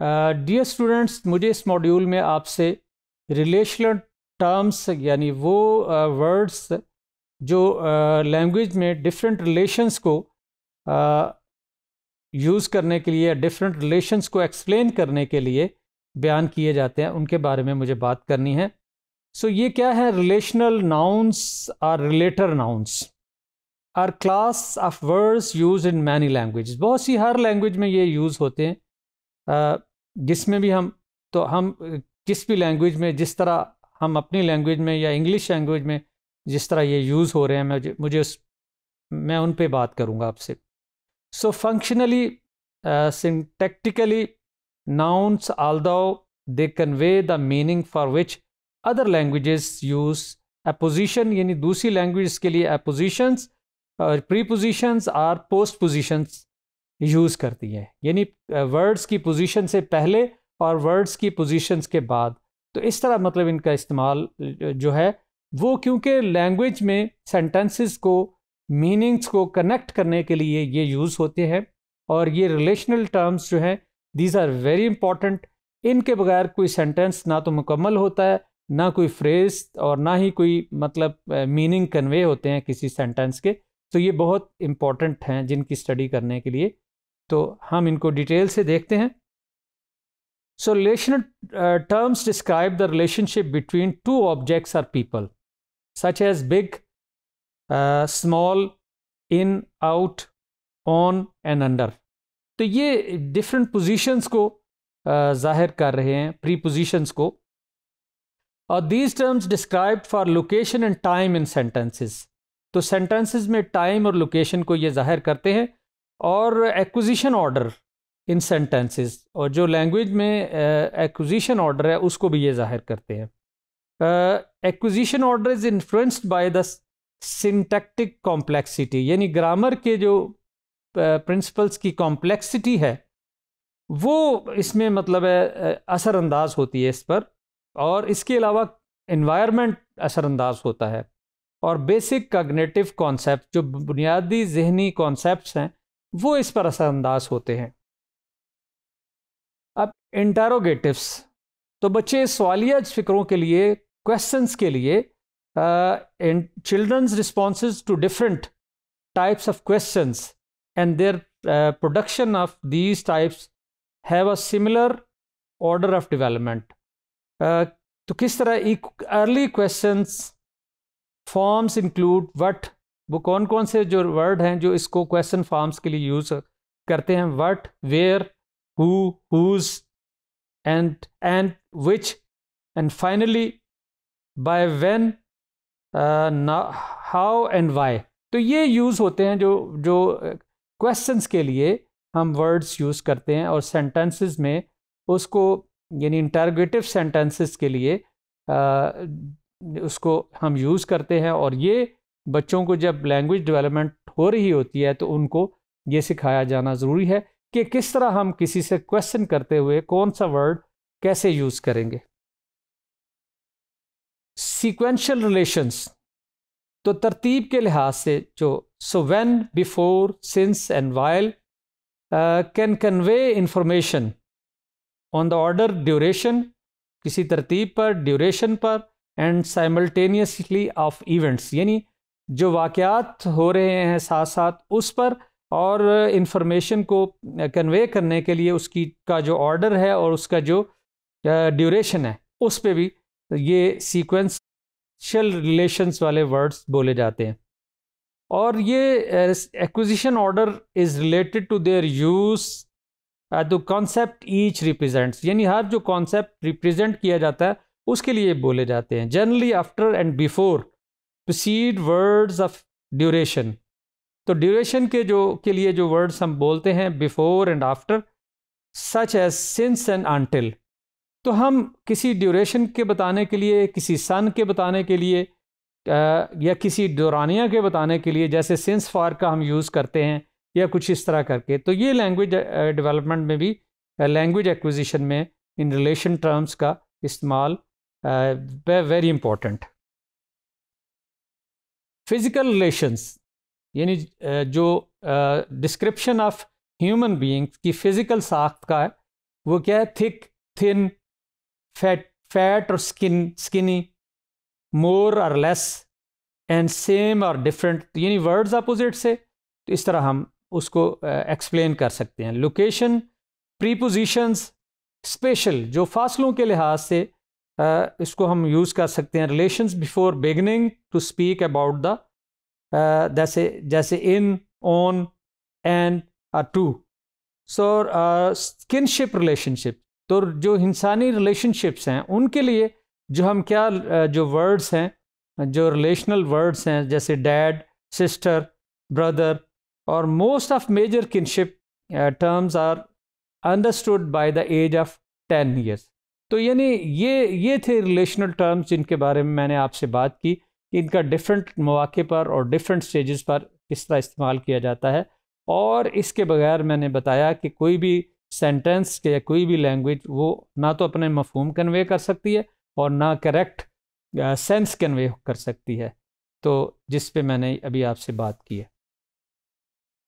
Dear students मुझे इस module में आपसे रिलेशनल टर्म्स यानी वो वर्ड्स uh, जो लैंग्वेज uh, में डिफरेंट रिलेशंस को यूज़ करने के लिए डिफरेंट रिलेशंस को एक्सप्लेन करने के लिए बयान किए जाते हैं उनके बारे में मुझे बात करनी है। सो so, ये क्या है? Relational nouns or relator nouns or class of words use in many language बहुत सी हर लैंग्वेज में ये यूज़ होते हैं। जिसमें भी हम तो हम, किस भी लैंग्वेज में, जिस तरह हम अपनी लैंग्वेज में या इंग्लिश लैंग्वेज में जिस तरह ये यूज़ हो रहे हैं, मैं, मुझे उस, मैं उन पे बात करूँगा आपसे। So functionally syntactically nouns although they convey the meaning for which other languages use adposition यानी दूसरी लैंग्वेज के लिए अपोजिशंस और prepositions or postpositions use करती है। यानी वर्ड्स की पोजीशन से पहले और वर्ड्स की पोजीशंस के बाद। तो इस तरह मतलब इनका इस्तेमाल जो है, वो क्योंकि लैंग्वेज में सेंटेंसेस को मीनिंग्स को कनेक्ट करने के लिए ये यूज़ होते हैं और ये रिलेशनल टर्म्स जो हैं दीज आर वेरी इंपॉर्टेंट इनके बगैर कोई सेंटेंस ना तो मुकम्मल होता है, ना कोई फ्रेज और ना ही कोई मतलब मीनिंग कन्वे होते हैं किसी सेंटेंस के। तो ये बहुत इंपॉर्टेंट हैं जिनकी स्टडी करने के लिए। तो हम इनको डिटेल से देखते हैं। So relation terms describe the relationship between two objects or people such as big small in out on and under तो ये डिफरेंट पोजीशंस को uh, ज़ाहिर कर रहे हैं प्री पोजीशंस को। और these terms describe for location and time in sentences तो सेंटेंसेस में टाइम और लोकेशन को ये ज़ाहिर करते हैं। और एक्विजिशन ऑर्डर इन सेंटेंसेस और जो लैंग्वेज में एक्विजिशन ऑर्डर है उसको भी ये ज़ाहिर करते हैं। Acquisition order is influenced by the syntactic complexity यानी ग्रामर के जो प्रिंसिपल्स uh, की कॉम्प्लेक्सिटी है वो इसमें मतलब है असरअंदाज होती है इस पर और इसके अलावा इन्वायरमेंट असरअंदाज होता है। और बेसिक कग्नेटिव कॉन्सेप्ट जो बुनियादी जहनी कॉन्सेप्ट हैं वो इस पर असरअंदाज होते हैं। अब इंटारोगेटिव्स तो बच्चे सवालिया फिक्रों के लिए क्वेश्चंस के लिए children's response to different types of questions and their production of these types have a similar order of development तो किस तरह early questions forms include what वो कौन कौन से जो वर्ड हैं जो इसको क्वेश्चन फॉर्म्स के लिए यूज़ करते हैं? What where who whose and and which and finally by when how and why तो ये यूज़ होते हैं जो जो क्वेश्चंस के लिए हम वर्ड्स यूज़ करते हैं और सेंटेंसेस में उसको यानी इंटरगेटिव सेंटेंसेस के लिए आ, uh, उसको हम यूज़ करते हैं और ये बच्चों को जब लैंग्वेज डेवलपमेंट हो रही होती है तो उनको ये सिखाया जाना ज़रूरी है कि किस तरह हम किसी से क्वेश्चन करते हुए कौन सा वर्ड कैसे यूज़ करेंगे। सीक्वेंशियल रिलेशंस तो तरतीब के लिहाज से जो so when before since and while can convey information on the order duration किसी तरतीब पर ड्यूरेशन पर एंड साइमल्टेनियसली ऑफ़ इवेंट्स यानी जो वाक़ात हो रहे हैं साथ साथ उस पर और इंफॉर्मेशन को कन्वे करने के लिए उसकी का जो ऑर्डर है और उसका जो ड्यूरेशन है, उस पर भी ये सीक्वेंशियल रिलेशंस वाले वर्ड्स बोले जाते हैं। और ये acquisition order is related to their use the concept each represents यानी हर जो कॉन्सेप्ट रिप्रेजेंट किया जाता है, उसके लिए बोले जाते हैं। Generally after and before proceed words of duration तो ड्यूरेशन के जो, के लिए जो वर्ड्स हम बोलते हैं before and after such as since and until तो हम किसी ड्यूरेशन के बताने के लिए, किसी सन के बताने के लिए या किसी दौरानिया के बताने के लिए, जैसे सिंस फार का हम यूज़ करते हैं, या कुछ इस तरह करके। तो ये लैंग्वेज डेवलपमेंट में भी लैंग्वेज एक्विजिशन में इन रिलेशन टर्म्स का इस्तेमाल वेरी इंपॉर्टेंट फ़िज़िकल रिलेशंस यानी जो डिस्क्रिप्शन ऑफ़ ह्यूमन बीइंग्स की फ़िज़िकल साख्त का है, वो क्या है? थिक थिन फैट फैट और स्किन स्किनी मोर और लेस एंड सेम और डिफरेंट यानी वर्ड्स अपोजिट से तो इस तरह हम उसको एक्सप्लेन कर सकते हैं। लोकेशन प्रीपोजिशंस स्पेशल जो फासलों के लिहाज से इसको हम यूज़ कर सकते हैं relations before beginning to speak about the जैसे जैसे in on and to so kinship relationship तो जो इंसानी रिलेशनशिप्स हैं उनके लिए जो हम क्या uh, जो वर्ड्स हैं जो रिलेशनल वर्ड्स हैं जैसे डैड सिस्टर ब्रदर और most of major kinship terms are understood by the age of ten years तो यानी ये ये थे रिलेशनल टर्म्स जिनके बारे में मैंने आपसे बात की कि इनका डिफरेंट मौाक़े पर और डिफरेंट स्टेजेस पर किस तरह इस्तेमाल किया जाता है। और इसके बगैर मैंने बताया कि कोई भी सेंटेंस या कोई भी लैंग्वेज वो ना तो अपने मफहूम कन्वे कर सकती है और ना करेक्ट सेंस कन्वे कर सकती है। तो जिस पे मैंने अभी आपसे बात की है।